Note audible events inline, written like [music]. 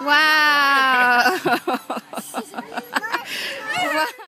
Wow. [laughs]